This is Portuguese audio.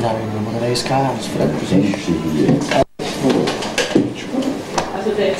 não wir não reis kaas, francos, Also der.